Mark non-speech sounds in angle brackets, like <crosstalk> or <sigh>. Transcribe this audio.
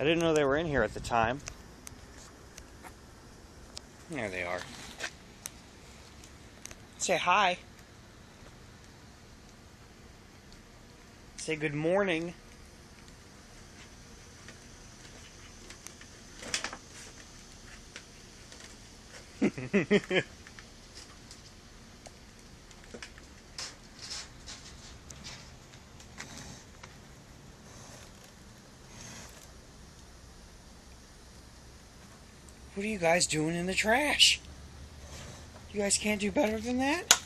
I didn't know they were in here at the time. There they are. Say hi. Say good morning. <laughs> What are you guys doing in the trash? You guys can't do better than that?